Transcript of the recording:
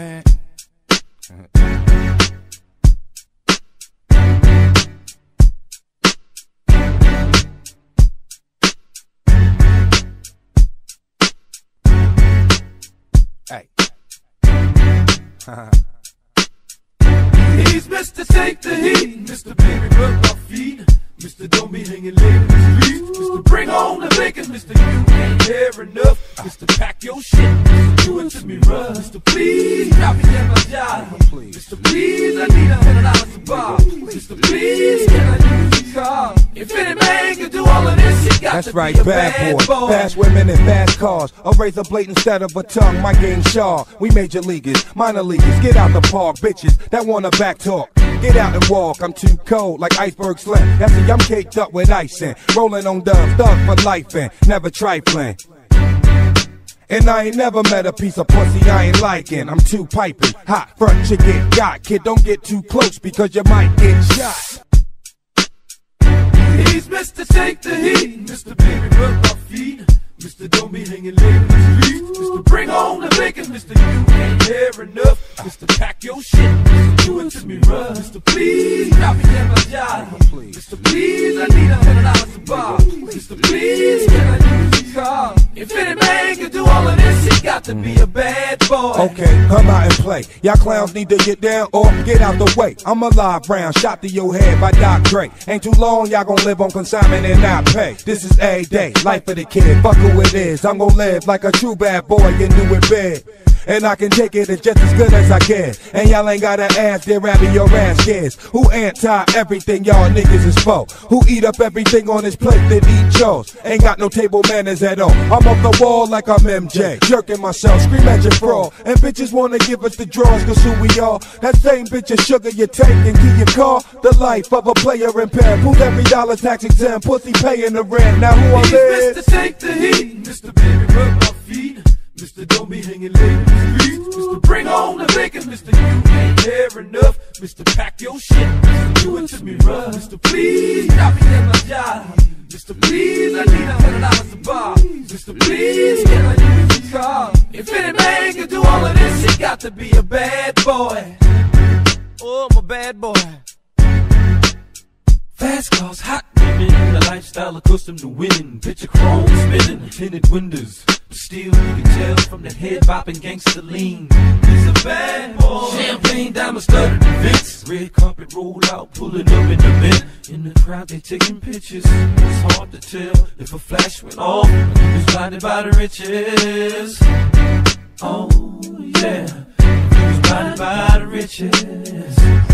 Hey. He's Mr. Take the Heat, Mr. Baby Rub My Feet, Mr. Don't Be Hanging Late in the Mr. Bring On the Bacon, Mr. You Ain't Here Enough, Mr. Pack Your Shit, Do It To Me Rough, Mr. Please Drop Me In My Job, Mr. Please I Need a Hundred Dollars to buy, Mr. Please Can I use your car? If any man can do all of this, he got That's to right, be a bad boy. boy. Fast women and fast cars. A razor blade instead of a tongue. My game sharp. We major leaguers, minor leaguers. Get out the park, bitches that wanna back talk. Get out and walk. I'm too cold like Iceberg Slim. That's see, I'm caked up with ice and rolling on dubs. Thug for life and never trifling. And I ain't never met a piece of pussy I ain't liking. I'm too piping. Hot front, you get got. Kid, don't get too close because you might get shot. He's Mr. Take the Heat, Mr. Baby Rub My Feet, Mr. Don't Be Hanging Late in the Streets, Mr. Bring On the Bacon, Mr. You Ain't Here Enough, Mr. Pack Your Shit, Mr. Do It To Me Rough, Mr. Please Drop Me In My Job, Mr. Please I Need a Hundred Dollars to buy, Mr. Please Can I use car? If any man can do all of this, he got to be a bad boy. Okay, come out and play. Y'all clowns need to get down or get out the way. I'm a live round, shot to your head by Doc Dre. Ain't too long, y'all gon' live on consignment and not pay. This is a day, life of the kid. Fuck who it is. I'm gon' live like a true bad boy in new in bed. And I can take it as just as good as I can. And y'all ain't gotta ask, they're rapping your ass kids. Who anti everything y'all niggas is for? Who eat up everything on his plate that eat yours? Ain't got no table manners at all. I'm off the wall like I'm MJ. Jerking myself, scream at your fraud. And bitches wanna give us the draws, cause who we are. That same bitch of sugar you take and key your car. The life of a player in pen. Who's every dollar tax exempt? Pussy paying the rent. Now who I'm He's? Mr. Take the Heat, Mr. Baby Mr. Pack Your Shit. Do It To Me Rough, Mr. Please Drop Me In My Job, Mr. Please I Need a Hundred Dollars to buy, Mr. Please Can I use your car? If any man can do all of this, he got to be a bad boy. Oh, I'm a bad boy. Fast cars, hot a lifestyle accustomed to winning. Picture chrome spinning, tinted windows. But still, you can tell from that head bopping gangster lean. He's a bad boy. Champagne diamond studded Vince. Red carpet roll out, pulling up in the bed. In the crowd, they taking pictures. It's hard to tell if a flash went off. He was blinded by the riches. Oh, yeah. He was blinded by the riches.